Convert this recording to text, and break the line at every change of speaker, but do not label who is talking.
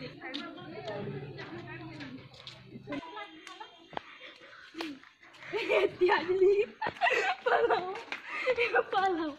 Hehehe, tiap ni, palau, palau.